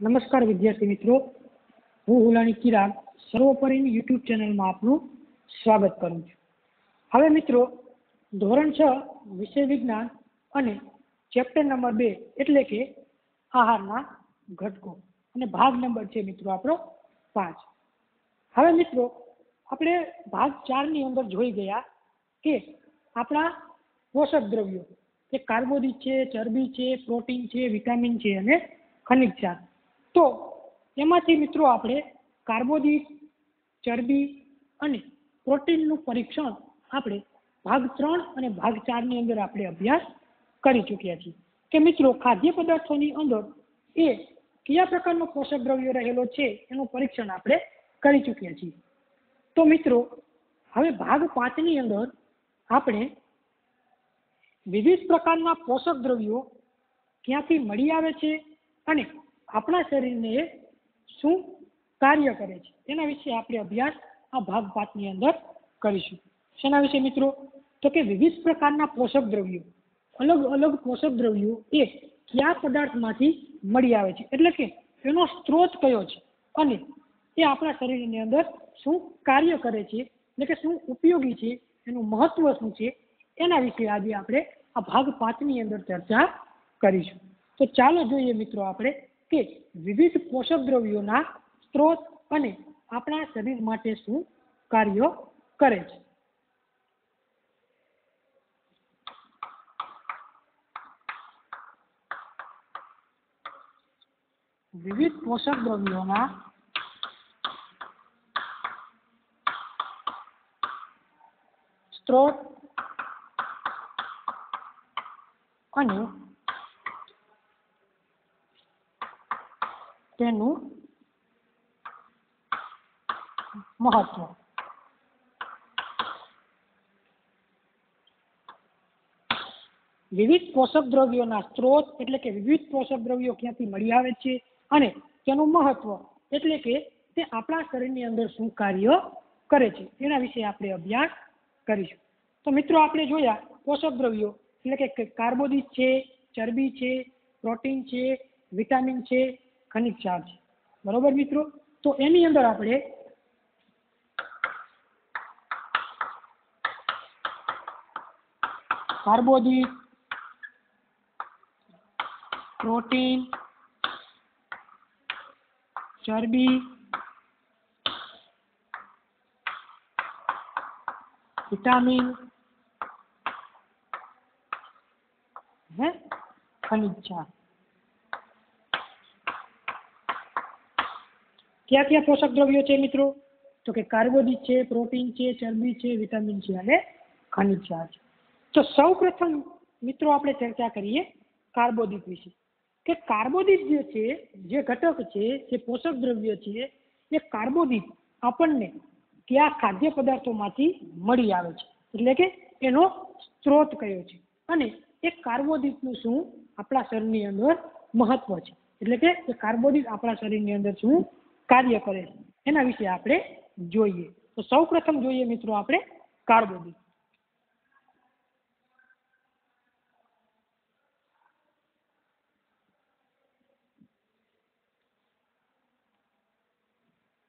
નમસ્કાર વિદ્યાર્થી મિત્રો. હું હુલાણી કિરાન સર્વોપરીની યુટ્યુબ ચેનલમાં આપનું સ્વાગત કરું છું. હવે મિત્રો, ધોરણ છ, વિષય વિજ્ઞાન અને ચેપ્ટર નંબર બે એટલે કે આહારના ઘટકો અને ભાગ નંબર છે મિત્રો આપણો પાંચ. હવે મિત્રો, આપણે ભાગ ચારની અંદર જોઈ ગયા કે આપણા પોષક દ્રવ્યો કે કાર્બોદિત છે, ચરબી છે, પ્રોટીન છે, વિટામિન છે અને ખનિજ ક્ષાર તો એમાંથી મિત્રો આપણે કાર્બોદિત, ચરબી અને પ્રોટીનનું પરીક્ષણ આપણે ભાગ ત્રણ અને ભાગ ચારની અંદર આપણે અભ્યાસ કરી ચૂક્યા છીએ. કે મિત્રો ખાદ્ય પદાર્થોની અંદર એ કયા પ્રકારનો પોષક દ્રવ્યો રહેલો છે એનું પરીક્ષણ આપણે કરી ચૂક્યા છીએ. તો મિત્રો હવે ભાગ પાંચની અંદર આપણે વિવિધ પ્રકારના પોષક દ્રવ્યો ક્યાંથી મળી આવે છે અને આપણા શરીરને શું કાર્ય કરે છે? તેના વિશે આપણે અભ્યાસ આ ભાગ પાંચની અંદર કરીશું. શેના વિશે મિત્રો? તો કે વિવિધ પ્રકારના પોષક દ્રવ્યો. અલગ અલગ પોષક દ્રવ્યો એ કયા પદાર્થમાંથી મળી આવે છે? એટલે કે એનો સ્ત્રોત કયો છે? અને એ આપણા શરીરની અંદર શું કાર્ય કરે છે? એટલે કે શું ઉપયોગી છે? એનું મહત્વ શું છે? એના વિશે આજે આપણે આ ભાગ પાંચની અંદર ચર્ચા કરીશું. તો ચાલો જોઈએ મિત્રો આપણે કે વિવિધ પોષક દ્રવ્યોના સ્ત્રોત અને આપણા શરીર માટે શું કાર્યો કરે છે? વિવિધ પોષક દ્રવ્યોના સ્ત્રોત અને તેનું મહત્વ. વિવિધ પોષક દ્રવ્યોના સ્ત્રોત એટલે કે વિવિધ પોષક દ્રવ્યો ક્યાંથી મળી આવે છે અને તેનું મહત્વ એટલે કે તે આપણા શરીરની અંદર શું કાર્ય કરે છે એના વિશે આપણે અભ્યાસ કરીશું. તો મિત્રો આપણે જોયા પોષક દ્રવ્યો એટલે કે કાર્બોદિત છે, ચરબી છે, પ્રોટીન છે, વિટામિન છે ખનિજ ક્ષાર છે બરોબર મિત્રો? તો એની અંદર આપણે કાર્બોદિત, પ્રોટીન, ચરબી, વિટામિન, હે? ખનિજ ક્ષાર ક્યાં ક્યાં પોષક દ્રવ્યો છે મિત્રો? તો કે કાર્બોદિત છે, પ્રોટીન છે, ચરબી છે, વિટામિન છે અને ખનિજ છે. તો સૌ પ્રથમ મિત્રો આપણે ચર્ચા કરીએ કાર્બોદિત વિશે. કે કાર્બોદિત જે છે, જે ઘટક છે, જે પોષક દ્રવ્ય છે, એ કાર્બોદિત આપણને કયા ખાદ્ય પદાર્થોમાંથી મળી આવે છે? એટલે કે એનો સ્ત્રોત કયો છે? અને એ કાર્બોદિતનું શું? આપણા શરીરની અંદર મહત્વ છે. એટલે કે એ કાર્બોદિત આપણા શરીરની અંદર શું? કાર્ય કરે. છે એના વિશે આપણે જોઈએ. તો સૌ પ્રથમ જોઈએ મિત્રો આપણે કાર્બોદિત.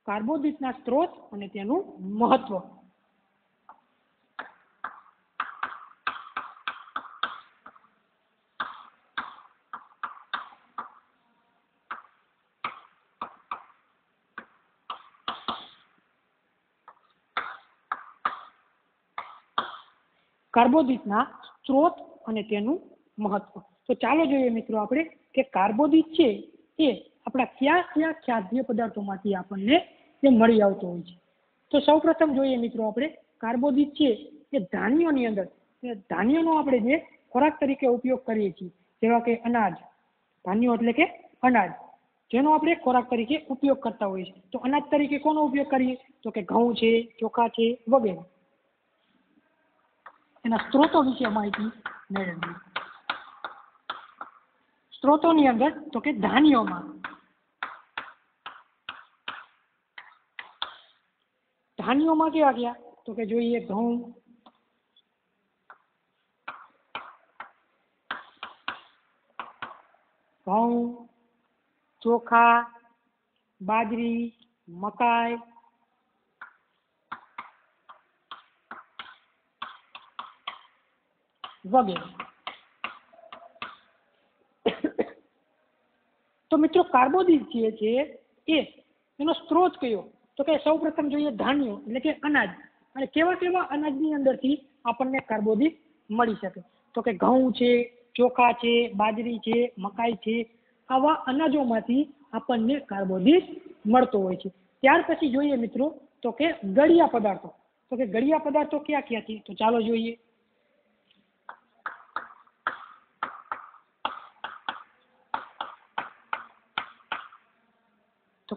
કાર્બોદિતના સ્ત્રોત અને તેનું મહત્વ. કાર્બોદિતના સ્ત્રોત અને તેનું મહત્વ. તો ચાલો જોઈએ મિત્રો આપણે કે કાર્બોદિત છે એ આપણા કયા કયા ખાદ્ય પદાર્થોમાંથી આપણને એ મળી આવતો હોય છે. તો સૌ પ્રથમ જોઈએ મિત્રો આપણે કાર્બોદિત છે એ ધાન્યોની અંદર. ધાન્યનો આપણે જે ખોરાક તરીકે ઉપયોગ કરીએ છીએ, જેવા કે અનાજ. ધાન્યો એટલે કે અનાજ. જેનો આપણે ખોરાક તરીકે ઉપયોગ કરતા હોઈએ છીએ. તો અનાજ તરીકે કોનો ઉપયોગ કરીએ? તો કે ઘઉં છે, ચોખા છે, વગેરે. એના સ્ત્રોતો વિશે માહિતી મેળવીએ સ્ત્રોતોની અંદર તો કે ધાન્યોમાં. ધાન્યોમાં કેવા ગયા? તો કે જોઈએ ઘઉં. ઘઉં, ચોખા, બાજરી, મકાઈ વગેરે. તો મિત્રો કાર્બોદિત જે છે એ, એનો સ્ત્રોત કયો? તો કે સૌ પ્રથમ જોઈએ ધાન્યો, એટલે કે અનાજ. અને કેવા કેવા અનાજની અંદરથી આપણને કાર્બોદિત મળી શકે? તો કે ઘઉં છે, ચોખા છે, બાજરી છે, મકાઈ છે, આવા અનાજોમાંથી આપણને કાર્બોદિત મળતો હોય છે. ત્યાર પછી જોઈએ મિત્રો, તો કે ગળિયા પદાર્થો. તો કે ગળિયા પદાર્થો ક્યાં ક્યાંથી તો ચાલો જોઈએ.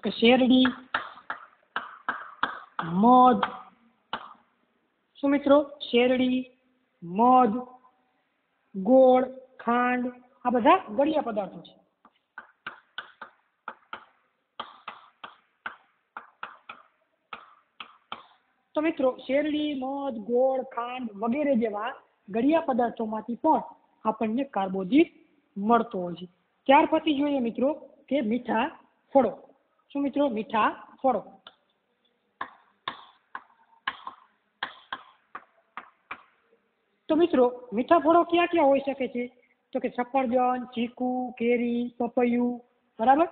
તો કે શેરડી મધ શું મિત્રો શેરડી મધ ગોળ ખાંડ આ બધા ગળિયા પદાર્થો છે તો મિત્રો શેરડી મધ ગોળ ખાંડ વગેરે જેવા ગળિયા પદાર્થોમાંથી પણ આપણને કાર્બોદિત મળતો હોય છે ત્યાર પછી જોઈએ મિત્રો કે મીઠા ફળો. શું મિત્રો મીઠા ફળો તો મિત્રો મીઠા ફળો ક્યાં ક્યાં હોઈ શકે છે તો કે સફરજન ચીકુ કેરી પપૈયું બરાબર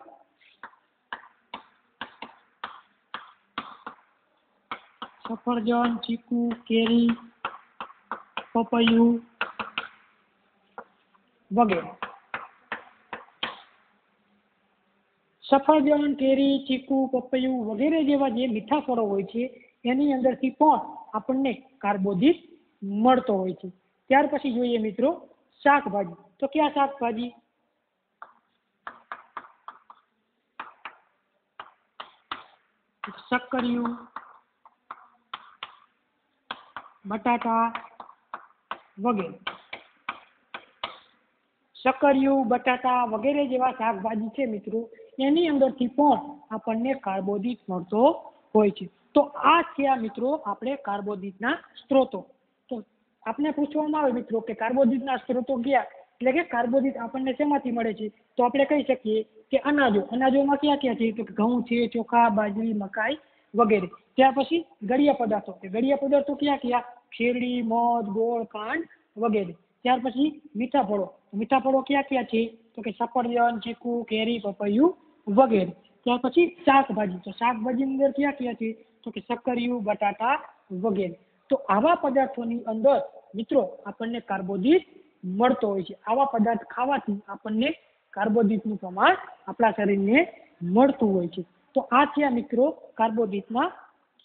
સફરજન ચીકુ કેરી પપૈયું વગેરે સફરજન, કેરી, ચીકુ, પપૈયું વગેરે જેવા જે મીઠા ફળો હોય છે, એની અંદરથી પણ આપણને કાર્બોદિત મળતો હોય છે. ત્યાર પછી જોઈએ મિત્રો શાકભાજી. તો ક્યાં શાકભાજી? શક્કરિયું બટાટા વગેરે. શક્કરિયું બટાટા વગેરે જેવા શાકભાજી છે મિત્રો. એની અંદરથી પણ આપણને કાર્બોદિત મળતો હોય છે. તો આ થયા મિત્રો આપણે કાર્બોદિતના સ્ત્રોતો. તો આપણે પૂછવામાં આવે મિત્રો કે કાર્બોદિતના સ્ત્રોતો કયા એટલે કે કાર્બોદિત આપણને શેમાંથી મળે છે? તો આપણે કહી શકીએ કે અનાજો. અનાજોમાં ક્યાં ક્યાં છે? તો ઘઉં છે, ચોખા, બાજરી, મકાઈ વગેરે. ત્યાર પછી ગળિયા પદાર્થો. ગળિયા પદાર્થો ક્યાં ક્યાં? શેરડી, મધ, ગોળ, કાંડ વગેરે. ત્યાર પછી મીઠા ફળો. મીઠા ફળો ક્યાં ક્યાં છે? તો કે સફરજન, ચીકુ, કેરી, પપૈયું વગેરે. ત્યાર પછી શાકભાજી. તો શાકભાજીની અંદર ક્યાં ક્યાં છે? તો કે શક્કરિયું બટાટા વગેરે. તો આવા પદાર્થોની અંદર મિત્રો આપણને કાર્બોદિત મળતો હોય છે. આવા પદાર્થ ખાવાથી આપણને કાર્બોદિતનું પ્રમાણ આપણા શરીરને મળતું હોય છે. તો આ છે મિત્રો કાર્બોદિતના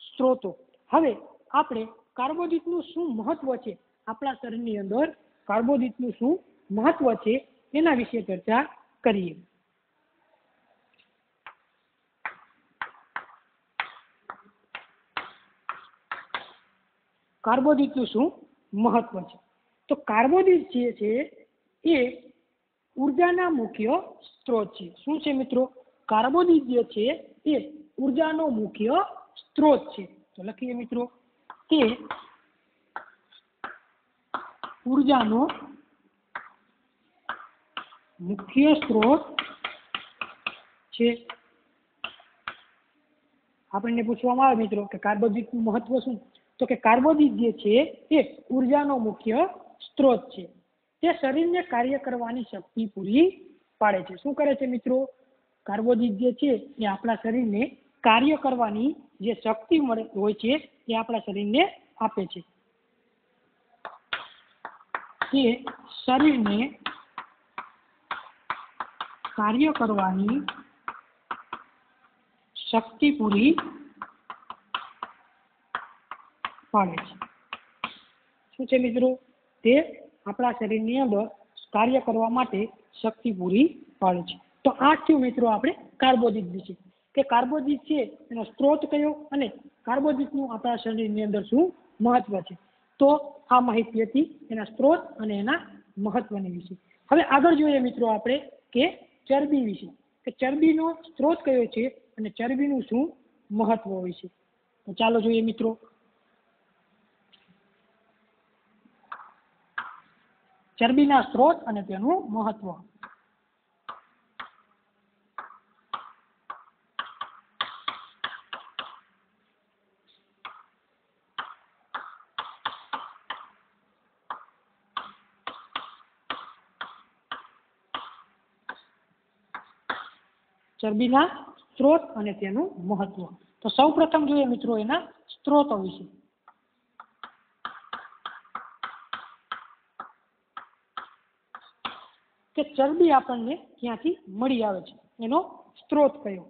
સ્ત્રોતો. હવે આપણે કાર્બોદિતનું શું મહત્વ છે? આપણા શરીરની અંદર કાર્બોદિતનું શું મહત્વ છે? એના વિશે ચર્ચા કરીએ. કાર્બોદિતનું શું? મહત્વ છે. તો કાર્બોદિત જે છે, એ ઉર્જાના મુખ્ય સ્ત્રોત છે. શું છે મિત્રો? કાર્બોદિત જે છે, એ ઉર્જાનો મુખ્ય સ્ત્રોત છે. તો લખીએ મિત્રો તે ઉર્જાનો મુખ્ય સ્ત્રોત છે. આપણને પૂછવામાં આવે મિત્રો કે કાર્બોદિતનું મહત્વ શું? તો કે કાર્બોદિત જે છે એ ઉર્જાનો મુખ્ય સ્ત્રોત છે. તે શરીરને કાર્ય કરવાની શક્તિ પૂરી પાડે છે. શું કરે છે મિત્રો? કાર્બોદિત જે છે એ આપણા શરીરને કાર્ય કરવાની જે શક્તિ મળે, હોય છે એ આપણા શરીરને આપે છે. તે શરીરને કાર્ય કરવાની શક્તિ પૂરી પાડે છે. શું છે મિત્રો? તે આપણા શરીરની અંદર કાર્ય કરવા માટે શક્તિ પૂરી પાડે છે. તો આ થયું મિત્રો આપણે કાર્બોદિત વિશે. કે કાર્બોદિત છે એનો સ્ત્રોત કયો અને કાર્બોદિતનું આપણા શરીરની અંદર શું મહત્વ છે? તો આ માહિતી હતી એના સ્ત્રોત અને એના મહત્વની વિશે. હવે આગળ જોઈએ મિત્રો આપણે કે ચરબી વિશે. કે ચરબીનો સ્ત્રોત કયો છે અને ચરબીનું શું મહત્વ હોય છે? તો ચાલો જોઈએ મિત્રો. ચરબીના સ્ત્રોત અને તેનું મહત્વ. ચરબીના સ્ત્રોત અને તેનું મહત્વ. તો સૌ પ્રથમ જોઈએ મિત્રો એના સ્ત્રોતો વિશે. ચરબી આપણને ક્યાંથી મળી આવે છે. એનો સ્ત્રોત કયો?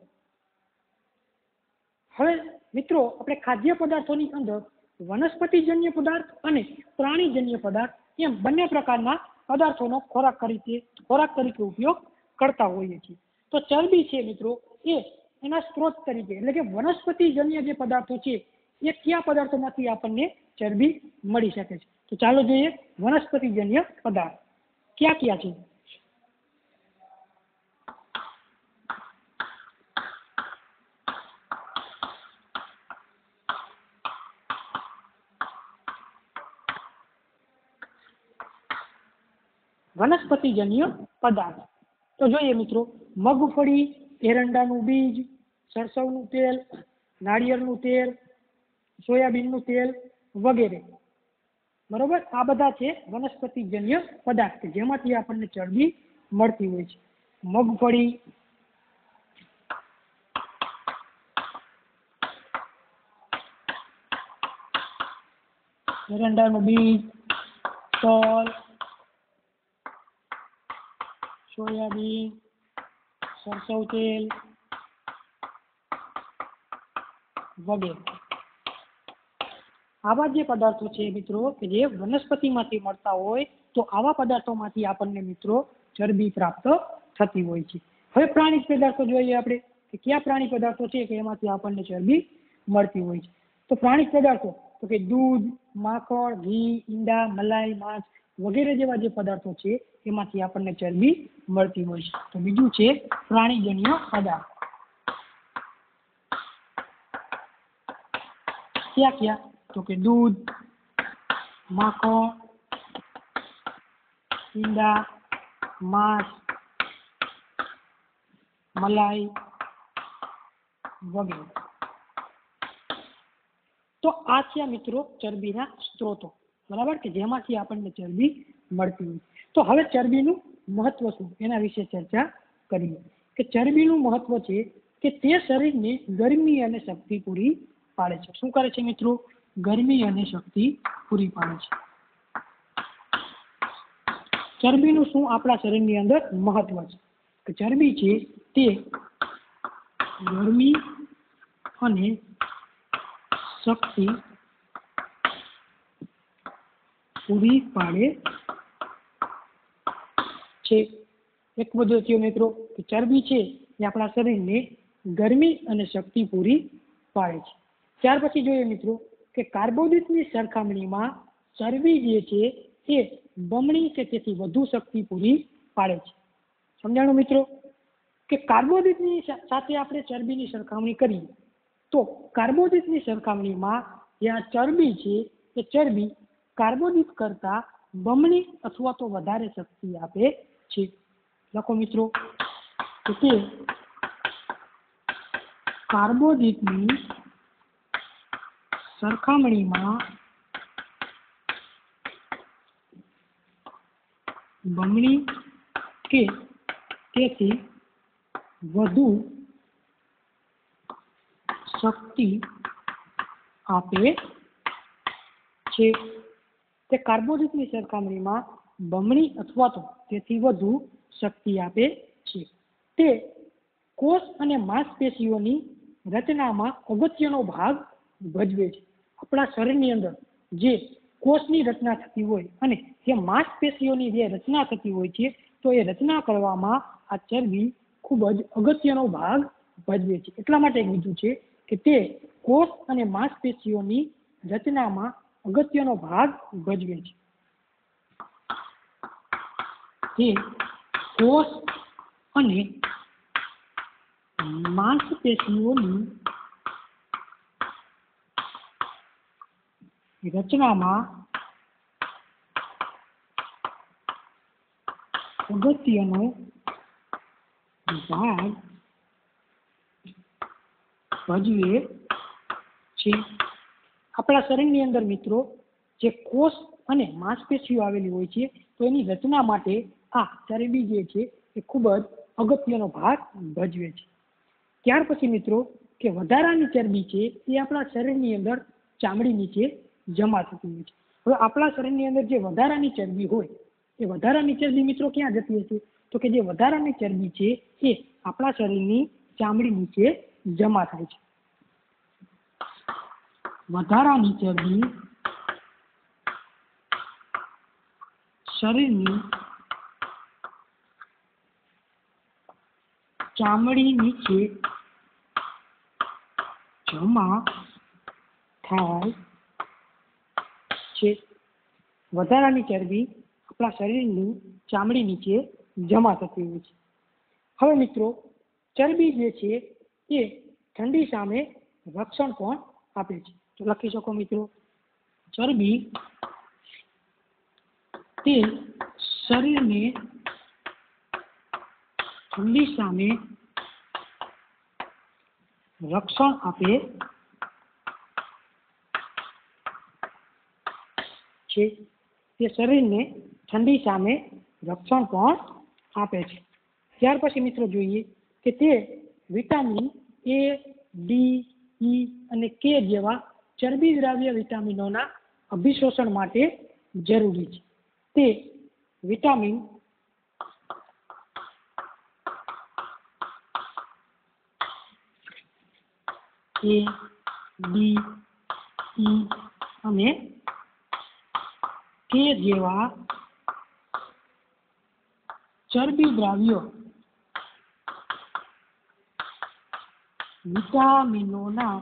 હવે મિત્રો, આપણે ખાદ્ય પદાર્થોની અંદર વનસ્પતિજન્ય પદાર્થ અને પ્રાણીજન્ય પદાર્થ એમ બંને પ્રકારના પદાર્થોનો ખોરાક તરીકે ખોરાક તરીકે ઉપયોગ કરતા હોઈએ છીએ. તો ચરબી છે મિત્રો, એ એના સ્ત્રોત તરીકે, એટલે કે વનસ્પતિજન્ય જે પદાર્થો છે, એ કયા પદાર્થોમાંથી આપણને ચરબી મળી શકે છે? તો ચાલો જોઈએ વનસ્પતિજન્ય પદાર્થ. ક્યાં ક્યાં છે? વનસ્પતિજન્ય પદાર્થ. તો જોઈએ મિત્રો, મગફળી, એરંડાનું બીજ, સરસવનું તેલ, નાળિયેરનું તેલ, સોયાબીનનું તેલ વગેરે. બરોબર? આ બધા છે વનસ્પતિજન્ય પદાર્થ જેમાંથી આપણને ચરબી મળતી હોય છે. મગફળી, એરંડાનું બીજ, તલ સોયાબીન, સરસવ તેલ, વગેરે. આવા જે પદાર્થો છે મિત્રો કે જે વનસ્પતિમાંથી મળતા હોય, તો આવા પદાર્થોમાંથી આપણને મિત્રો ચરબી પ્રાપ્ત થતી હોય છે. હવે પ્રાણી પદાર્થો જોઈએ આપણે, કે કયા પ્રાણી પદાર્થો છે કે એમાંથી આપણને ચરબી મળતી હોય છે? તો પ્રાણી પદાર્થો, તો કે દૂધ, માખણ, ઘી, ઈંડા, મલાઈ, માંસ વગેરે જેવા જે પદાર્થો છે, એમાંથી આપણને ચરબી મળતી હોય છે. તો બીજું છે પ્રાણીજન્ય પદાર્થ. ક્યાં ક્યાં? તો કે દૂધ, માખણ, ઈંડા, માંસ, મલાઈ વગેરે. તો આ છે મિત્રો ચરબીના સ્ત્રોતો. બરાબર? કે જેમાંથી આપણને ચરબી મળતી હોય. તો હવે ચરબીનું મહત્વ શું? એના વિશે ચર્ચા કરીએ. કે ચરબીનું મહત્વ છે કે તે શરીરને ગરમી અને શક્તિ પૂરી પાડે છે. શું કરે છે મિત્રો? ગરમી અને શક્તિ પૂરી પાડે છે. ચરબીનું શું આપણા શરીરની અંદર મહત્વ છે? કે ચરબી છે તે ગરમી અને શક્તિ પૂરી પાડે છે. એક થયો મિત્રો, કે ચરબી છે એ આપણા શરીરને ગરમી અને શક્તિ પૂરી પાડે છે. ત્યાર પછી જોઈએ મિત્રો, કે કાર્બોદિતની સરખામણીમાં ચરબી જે છે એ બમણી કે તેથી વધુ શક્તિ પૂરી પાડે છે. સમજાણો મિત્રો? કે કાર્બોદિતની સાથે આપણે ચરબીની સરખામણી કરીએ, તો કાર્બોદિતની સરખામણીમાં જે આ ચરબી છે એ ચરબી કાર્બોદિત કરતા બમણી અથવા તો વધારે શક્તિ આપે છે. લખો મિત્રો. તો કે કાર્બોદિતની સરખામણીમાં બમણી કે તેથી વધુ શક્તિ આપે છે. તે કાર્બોદિતની સરખામણીમાં બમણી અથવા તો તેથી વધુ શક્તિ આપે છે. તે કોષ અને માંસપેશીઓની રચનામાં અગત્યનો ભાગ ભજવે છે. આપણા શરીરની અંદર જે કોષની રચના થતી હોય અને જે માંસપેશીઓની જે રચના થતી હોય છે, તો એ રચના કરવામાં આ ચરબી ખૂબ જ અગત્યનો ભાગ ભજવે છે. એટલા માટે કીધું છે કે તે કોષ અને માંસપેશીઓની રચનામાં અગત્યનો ભાગ ભજવે છે. તે કોષ અને માંસપેશીઓની રચનામાં અગત્યનો ભાગ ભજવે છે. આપણા શરીરની અંદર મિત્રો, જે કોષ અને માંસપેશીઓ આવેલી હોય છે, તો એની રચના માટે આ ચરબી જે છે, એ ખૂબ જ અગત્યનો ભાગ ભજવે છે. ત્યાર પછી મિત્રો, કે વધારાની ચરબી છે, એ આપણા શરીરની અંદર ચામડી નીચે જમા થતી હોય છે. હવે આપણા શરીરની અંદર જે વધારાની ચરબી હોય, એ વધારાની ચરબી મિત્રો ક્યાં જતી હશે? તો કે જે વધારાની ચરબી છે, એ આપણા શરીરની ચામડી નીચે જમા થાય છે. વધારાની ચરબી શરીરની ચામડી નીચે જમા થાય છે. વધારાની ચરબી આપણા શરીરની ચામડી નીચે જમા થતી હોય છે. હવે મિત્રો, ચરબી જે છે એ ઠંડી સામે રક્ષણ પણ આપે છે? તો લખી શકો મિત્રો. ચરબી તે શરીરને ઠંડી સામે રક્ષણ આપે છે. તે શરીરને ઠંડી સામે રક્ષણ પણ આપે છે. ત્યાર પછી મિત્રો જોઈએ કે તે વિટામિન એ ડી ઈ અને કે જેવા ચરબી દ્રાવ્ય વિટામિનોના અભિશોષણ માટે જરૂરી છે. તે વિટામિન એ ડી ઈ અને કે જેવા ચરબી દ્રાવ્યો વિટામિનોના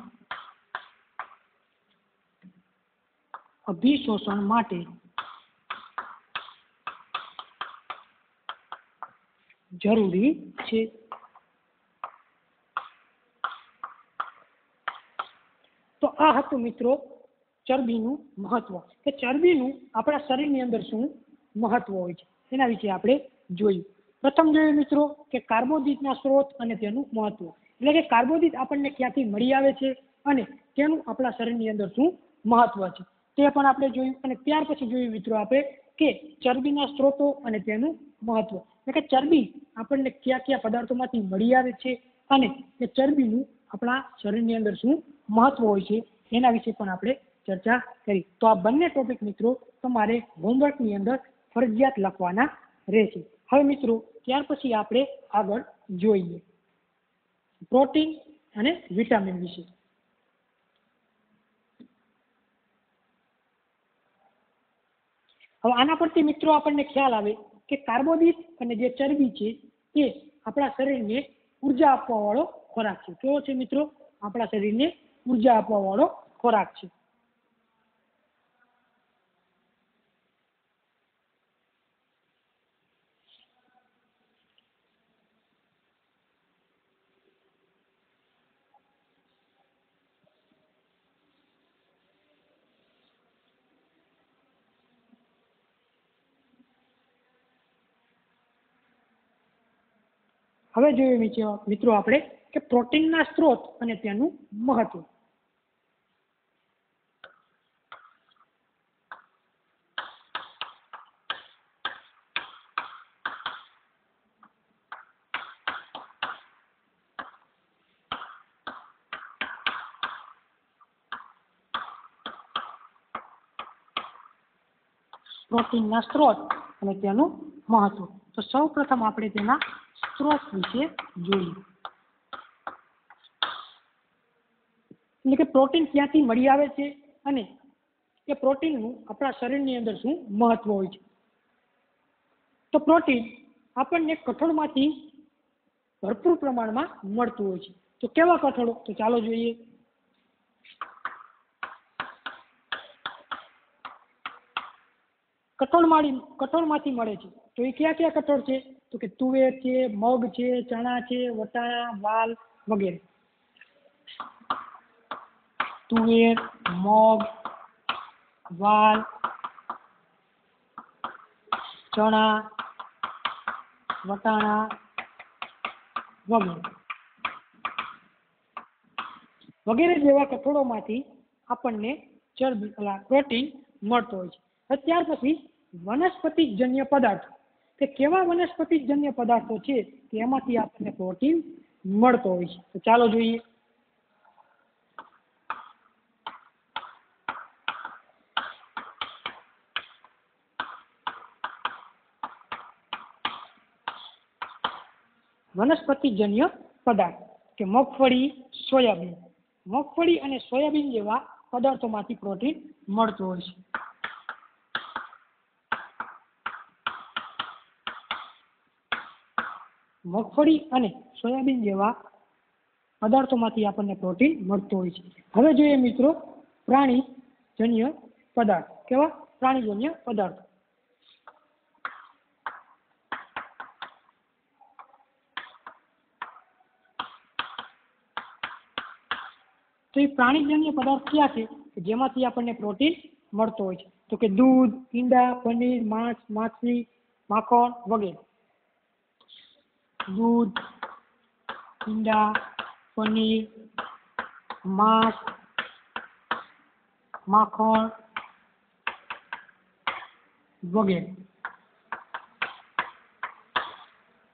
અભિશોષણ માટે જરૂરી છે. તો આ હતું મિત્રો ચરબીનું મહત્વ. કે ચરબીનું આપણા શરીરની અંદર શું મહત્વ હોય છે? એના વિશે આપણે જોયું. પ્રથમ જોયું મિત્રો કે કાર્બોદિતના સ્ત્રોત અને તેનું મહત્વ. એટલે કે કાર્બોદિત આપણને ક્યાંથી મળી આવે છે અને તેનું આપણા શરીરની અંદર શું મહત્વ છે? તે પણ આપણે જોયું અને ત્યાર પછી જોયું મિત્રો આપણે કે ચરબીના સ્ત્રોતો અને તેનું મહત્વ. એટલે કે ચરબી આપણને કયા કયા પદાર્થોમાંથી મળી આવે છે અને એ ચરબીનું આપણા શરીરની અંદર શું મહત્વ હોય છે એના વિશે પણ આપણે ચર્ચા કરી. તો આ બંને ટોપિક મિત્રો તમારે હોમવર્કની અંદર ફરજિયાત લખવાના રહેશે. હવે મિત્રો, ત્યાર પછી આપણે આગળ જોઈએ. પ્રોટીન અને વિટામિન વિશે. હવે આના પરથી મિત્રો આપણને ખ્યાલ આવે કે કાર્બોદિત અને જે ચરબી છે એ આપણા શરીરને ઊર્જા આપવાવાળો ખોરાક છે. કેવો છે મિત્રો? આપણા શરીરને ઊર્જા આપવાવાળો ખોરાક છે. હવે જોઈએ મિત્રો આપણે કે પ્રોટીનના સ્ત્રોત અને તેનું મહત્વ. પ્રોટીનના સ્ત્રોત અને તેનું મહત્વ. તો સૌ પ્રથમ આપણે તેના સ્ત્રોત વિશે જોઈએ એટલે કે પ્રોટીન ક્યાંથી મળી આવે છે અને એ પ્રોટીનનું આપણા શરીરની અંદર શું મહત્વ હોય છે? તો પ્રોટીન આપણને કઠોળમાંથી ભરપૂર પ્રમાણમાં મળતું હોય છે. તો કેવા કઠોળો? તો ચાલો જોઈએ. કઠોળમાંથી કઠોળમાંથી મળે છે. તો એ કયા કયા કઠોળ છે? તો કે તુવેર છે, મગ છે, ચણા છે, વટાણા, વાલ વગેરે. તુવેર, મગ, વાલ, ચણા, વટાણા વગેરે. વગેરે જેવા કઠોળોમાંથી આપણને ચરબી પ્રોટીન મળતો હોય છે. ત્યાર પછી વનસ્પતિજન્ય પદાર્થો. કે કેવા વનસ્પતિજન્ય પદાર્થો છે તેમાંથી આપણને પ્રોટીન મળતો હોય છે. તો ચાલો જોઈએ. વનસ્પતિજન્ય પદાર્થ કે મગફળી, સોયાબીન. મગફળી અને સોયાબીન જેવા પદાર્થોમાંથી પ્રોટીન મળતું હોય છે. મગફળી અને સોયાબીન જેવા પદાર્થોમાંથી આપણને પ્રોટીન મળતું હોય છે. હવે જોઈએ મિત્રો પ્રાણીજન્ય પદાર્થ, કેવા? પ્રાણીજન્ય પદાર્થ. તો એ પ્રાણીજન્ય પદાર્થ ક્યાં છે? કે જેમાંથી આપણને પ્રોટીન મળતો હોય છે. તો કે દૂધ, ઈંડા, પનીર, માંસ, માછલી, માખણ વગેરે. દૂધ, ઈંડા, પનીર, માંસ, માખણ વગેરે.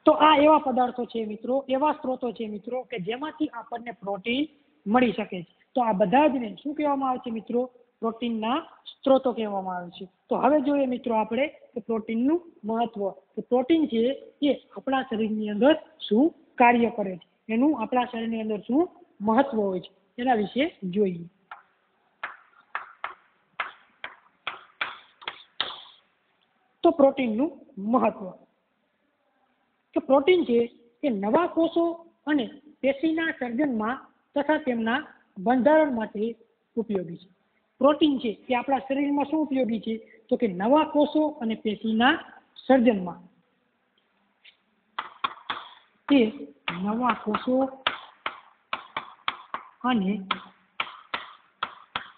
તો આ એવા પદાર્થો છે મિત્રો, એવા સ્ત્રોતો છે મિત્રો કે જેમાંથી આપણને પ્રોટીન મળી શકે છે. તો આ બધા જ ને શું કહેવામાં આવે છે મિત્રો? પ્રોટીનના સ્ત્રોતો કહેવામાં આવે છે. તો હવે જોઈએ મિત્રો આપણે કે પ્રોટીનનું મહત્વ. કે પ્રોટીન છે એ આપણા શરીરની અંદર શું કાર્ય કરે છે? એનું આપણા શરીરની અંદર શું મહત્વ હોય છે? એના વિશે જોઈએ. તો પ્રોટીનનું મહત્વ. કે પ્રોટીન છે એ નવા કોષો અને પેશીના સર્જનમાં તથા તેમના બંધારણ માટે ઉપયોગી છે. પ્રોટીન છે, એ આપણા શરીરમાં શું ઉપયોગી છે? તો કે નવા કોષો અને પેશીના સર્જનમાં. તે નવા કોષો અને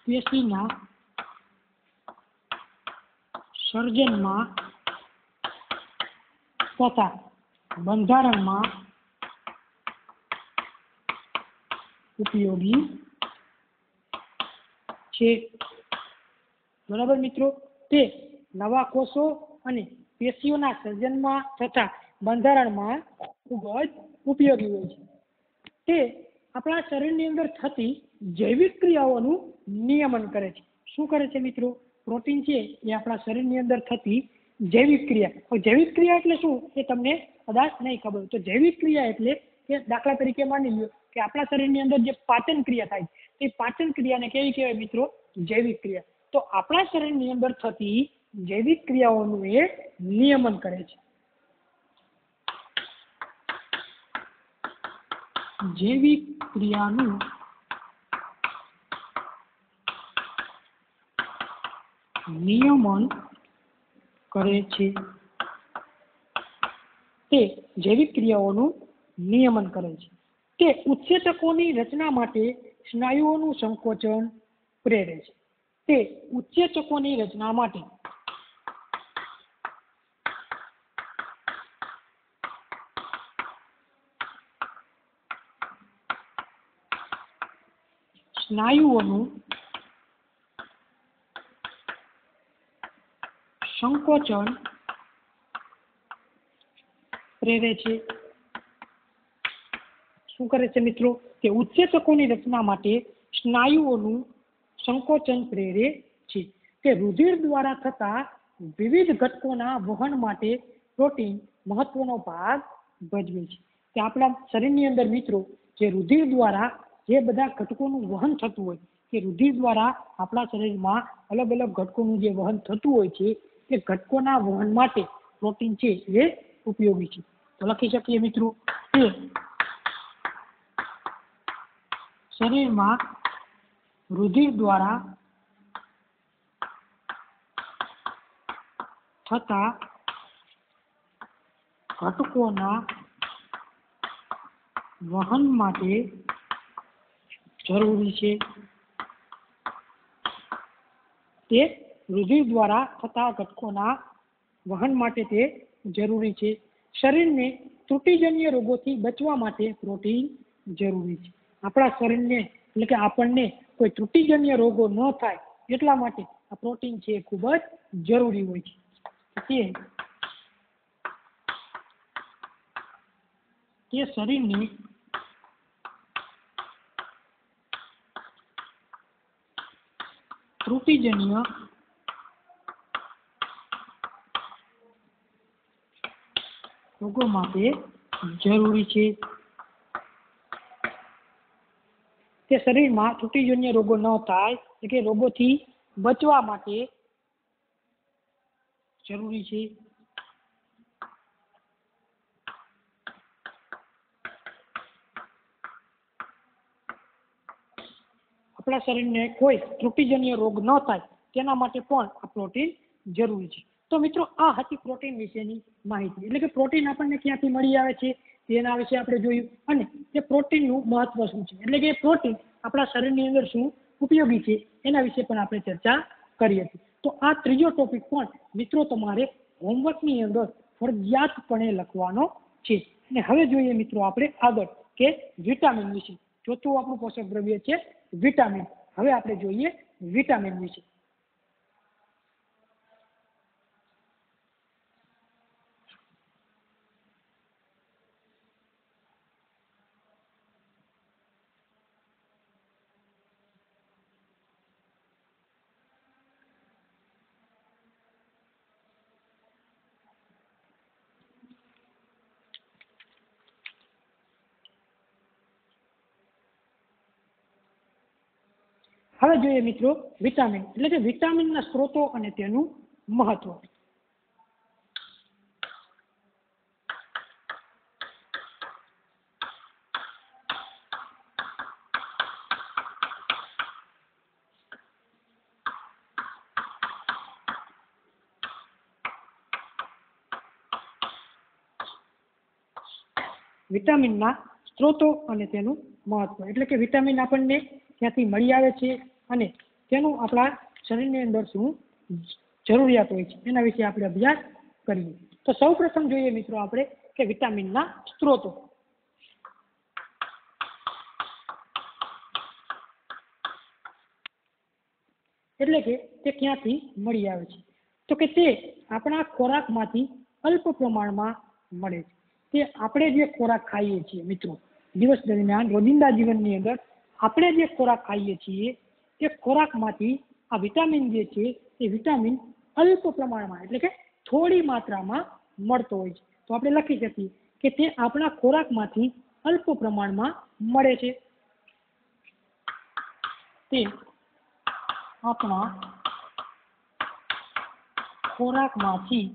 પેશીના સર્જનમાં તથા બંધારણમાં ઉપયોગી છે. બરાબર મિત્રો? તે નવા કોષો અને પેશીઓના સર્જનમાં તથા બંધારણમાં ખૂબ જ ઉપયોગી હોય છે. તે આપણા શરીરની અંદર થતી જૈવિક ક્રિયાઓનું નિયમન કરે છે. શું કરે છે મિત્રો? પ્રોટીન છે એ આપણા શરીરની અંદર થતી જૈવિક ક્રિયા. જૈવિક ક્રિયા એટલે શું? એ તમને કદાચ નહીં ખબર તો જૈવિક ક્રિયા એટલે કે દાખલા તરીકે માની લ્યો કે આપણા શરીરની અંદર જે પાચન ક્રિયા થાય છે એ પાચન ક્રિયાને કેવી કહેવાય મિત્રો? જૈવિક ક્રિયા. તો આપણા શરીરની અંદર થતી જૈવિક ક્રિયાઓનું એ નિયમન કરે છે. જૈવિક ક્રિયાનું નિયમન કરે છે. તે જૈવિક ક્રિયાઓનું નિયમન કરે છે. તે ઉત્સેચકોની રચના માટે સ્નાયુઓનું સંકોચન પ્રેરે છે. તે ઉત્સેચકોની રચના માટે સ્નાયુઓનું સંકોચન પ્રેરે છે. શું કરે છે મિત્રો? કે ઉત્સેચકોની રચના માટે સ્નાયુઓનું સંકોચન પ્રેરે છે. તે રુધિર દ્વારા થતા વિવિધ ઘટકોના વહન માટે પ્રોટીન મહત્વનો ભાગ ભજવે છે. કે આપણા શરીરની અંદર મિત્રો, જે રુધિર દ્વારા જે બધા ઘટકોનું વહન થતું હોય, કે રુધિર દ્વારા આપણા શરીરમાં અલગ અલગ ઘટકોનું જે વહન થતું હોય છે, એ ઘટકોના વહન માટે પ્રોટીન છે એ ઉપયોગી છે. તો લખી શકીએ મિત્રો? કે શરીરમાં રુધિર દ્વારા થતા ઘટકોના વહન માટે જરૂરી છે. તે રુધિર દ્વારા થતા ઘટકોના વહન માટે તે જરૂરી છે. શરીરને ત્રુટિજન્ય રોગોથી બચવા માટે પ્રોટીન જરૂરી છે. આપણા શરીરને, એટલે કે આપણને કોઈ ત્રુટિજન્ય રોગો ન થાય, એટલા માટે આ પ્રોટીન છે ખૂબ જ જરૂરી હોય છે. તે શરીરની ત્રુટિજન્ય રોગો માટે જરૂરી છે. તે શરીરમાં ત્રુટિજન્ય રોગો ન થાય એટલે કે રોગોથી બચવા માટે જરૂરી છે. આપણા શરીરને કોઈ ત્રુટિજન્ય રોગ ન થાય તેના માટે પણ આ પ્રોટીન જરૂરી છે. તો મિત્રો, આ હતી પ્રોટીન વિશેની માહિતી. એટલે કે પ્રોટીન આપણને ક્યાંથી મળી આવે છે? તેના વિશે આપણે જોયું. અને તે પ્રોટીનનું મહત્વ શું છે? એટલે કે પ્રોટીન આપણા શરીરની અંદર શું ઉપયોગી છે? એના વિશે પણ આપણે ચર્ચા કરી હતી. તો આ ત્રીજો ટોપિક પણ મિત્રો તમારે હોમવર્કની અંદર ફરજિયાતપણે લખવાનો છે. અને હવે જોઈએ મિત્રો આપણે આગળ કે વિટામિન વિશે. ચોથું આપણું પોષક દ્રવ્ય છે વિટામિન હવે આપણે જોઈએ વિટામિન વિશે. હવે જોઈએ મિત્રો વિટામિન. એટલે કે વિટામિનના સ્ત્રોતો અને તેનું મહત્વ. વિટામિનના સ્ત્રોતો અને તેનું મહત્વ. એટલે કે વિટામિન આપણને ક્યાંથી મળી આવે છે અને તેનું આપણા શરીરની અંદર શું જરૂરિયાત હોય છે. એના વિશે આપણે અભ્યાસ કરીએ. તો સૌ પ્રથમ જોઈએ મિત્રો આપણે કે વિટામિનના સ્ત્રોતો. એટલે કે તે ક્યાંથી મળી આવે છે. તો કે તે આપણા ખોરાકમાંથી અલ્પ પ્રમાણમાં મળે છે. તે આપણે જે ખોરાક ખાઈએ છીએ મિત્રો, દિવસ દરમિયાન રોજિંદા જીવનની અંદર આપણે જે ખોરાક ખાઈએ છીએ તે ખોરાકમાંથી આ વિટામિન જે છે, એ વિટામિન અલ્પ પ્રમાણમાં, એટલે કે થોડી માત્રામાં મળતો હોય છે. તો આપણે લખી શકીએ કે તે આપણા ખોરાકમાંથી અલ્પ પ્રમાણમાં મળે છે. તે આપણા ખોરાકમાંથી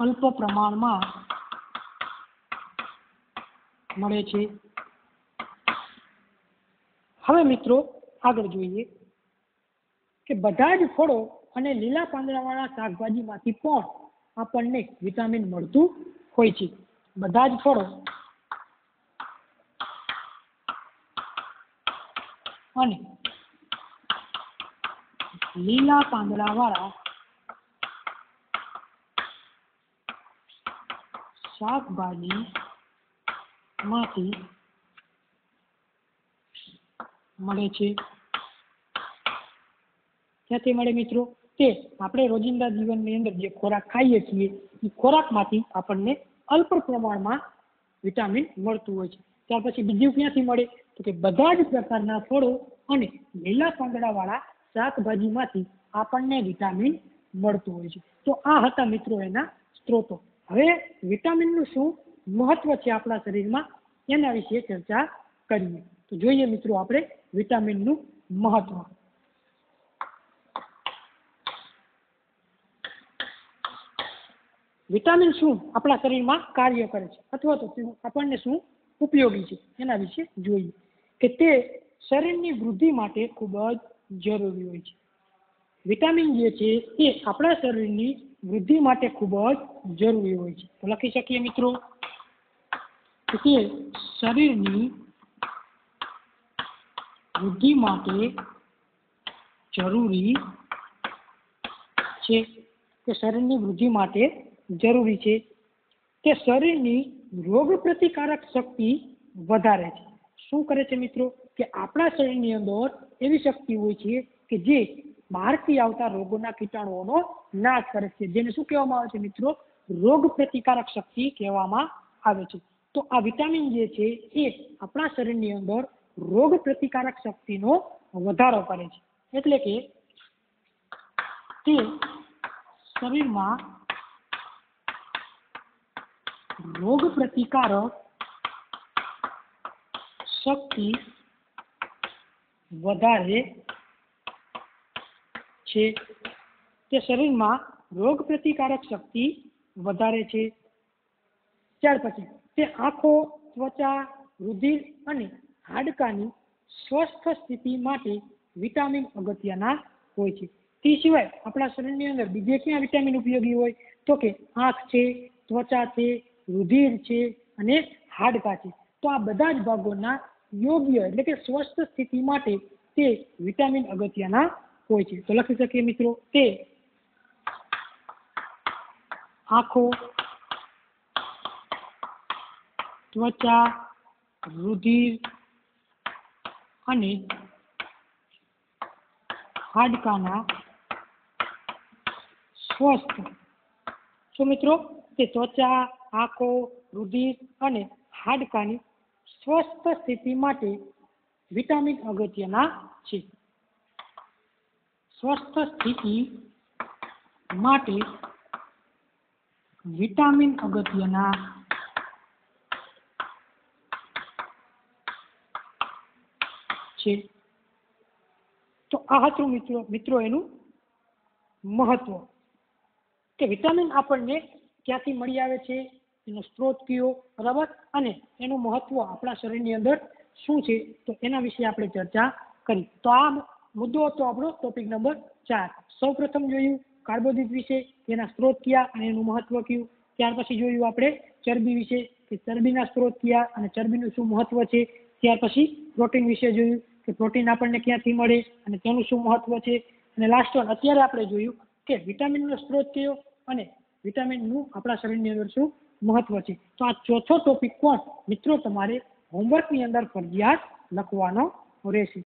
અલ્પ પ્રમાણમાં મળે છે. હવે મિત્રો, આગળ જોઈએ કે બધા જ ફળો અને લીલા પાંદડાવાળા શાકભાજીમાંથી પણ આપણને વિટામિન મળતું હોય છે. બધા જ ફળો અને લીલા પાંદડાવાળા શાકભાજી માંથી મળે છે. ક્યાંથી મળે મિત્રો? તે આપણે રોજિંદા જીવનની અંદર જે ખોરાક ખાઈએ છીએ, એ ખોરાકમાંથી આપણને અલ્પ પ્રમાણમાં વિટામિન મળતું હોય છે. ત્યાર પછી બીજું ક્યાંથી મળે? તો કે બધા જ પ્રકારના ફળો અને લીલા પાંદડાવાળા શાકભાજીમાંથી આપણને વિટામિન મળતું હોય છે. તો આ હતા મિત્રો એના સ્ત્રોતો. હવે વિટામિનનું શું? મહત્વ છે આપણા શરીરમાં, એના વિશે ચર્ચા કરીએ. તો જોઈએ મિત્રો આપણે વિટામિનનું મહત્વ. વિટામિન શું આપણા શરીરમાં કાર્ય કરે છે? અથવા તો આપણને શું ઉપયોગી છે? એના વિશે જોઈએ. કે તે શરીરની વૃદ્ધિ માટે ખૂબ જ જરૂરી હોય છે. વિટામિન જે છે એ આપણા શરીરની વૃદ્ધિ માટે ખૂબ જ જરૂરી હોય છે. તો લખી શકીએ મિત્રો? તે શરીરની વૃદ્ધિ માટે જરૂરી છે. તે શરીરની વૃદ્ધિ માટે જરૂરી છે. તે શરીરની રોગ પ્રતિકારક શક્તિ વધારે છે. શું કરે છે મિત્રો? કે આપણા શરીરની અંદર એવી શક્તિ હોય છે કે જે બહારથી આવતા રોગોના કીટાણુઓનો નાશ કરે છે. જેને શું કહેવામાં આવે છે મિત્રો? રોગ પ્રતિકારક શક્તિ કહેવામાં આવે છે. તો આ વિટામિન જે છે એ આપણા શરીરની અંદર રોગ પ્રતિકારક શક્તિનો વધારો કરે છે. એટલે કે તે શરીરમાં રોગ પ્રતિકારક શક્તિ વધારે છે. તે શરીરમાં રોગ પ્રતિકારક શક્તિ વધારે છે. ત્યાર પછી તે આંખો, ત્વચા, રુધિર અને હાડકાની સ્વસ્થ સ્થિતિ માટે વિટામિન અગત્યના હોય છે. તે સિવાય આપણા શરીરની અંદર બીજે ક્યાં વિટામિન ઉપયોગી હોય? તો કે આંખ છે, ત્વચા છે, રુધિર છે અને હાડકા છે. તો આ બધા જ ભાગોના યોગ્ય એટલે કે સ્વસ્થ સ્થિતિ માટે તે વિટામિન અગત્યના હોય છે. તો લખી શકીએ મિત્રો? તે આંખો ત્વચા, રુધિર અને હાડકાના સ્વસ્થ. તો મિત્રો, તે ત્વચા, આંખો, રુધિર અને હાડકાની સ્વસ્થ સ્થિતિ માટે વિટામિન અગત્યના છે. સ્વસ્થ સ્થિતિ માટે વિટામિન અગત્યના છે. તો આ હતું મિત્રો મિત્રો એનું મહત્વ. કે વિટામિન આપણને ક્યાંથી મળી આવે છે? એનો સ્ત્રોત કયો? બરાબર? અને એનું મહત્વ આપણા શરીરની અંદર શું છે? તો એના વિશે આપણે ચર્ચા કરી. તો આ મુદ્દો હતો આપણો ટોપિક નંબર ચાર. સૌ પ્રથમ જોયું કાર્બોદિત વિશે, તેના સ્ત્રોત કયા અને એનું મહત્વ કયું? ત્યાર પછી જોયું આપણે ચરબી વિશે, કે ચરબીના સ્ત્રોત કયા અને ચરબીનું શું મહત્વ છે? ત્યાર પછી પ્રોટીન વિશે જોયું. કે પ્રોટીન આપણને ક્યાંથી મળે અને તેનું શું મહત્વ છે? અને લાસ્ટ વન અત્યારે આપણે જોયું કે વિટામિનનો સ્ત્રોત કયો અને વિટામિનનું આપણા શરીરની અંદર શું મહત્વ છે? તો આ ચોથો ટોપિક પણ મિત્રો, તમારે હોમવર્કની અંદર ફરજિયાત લખવાનો રહેશે.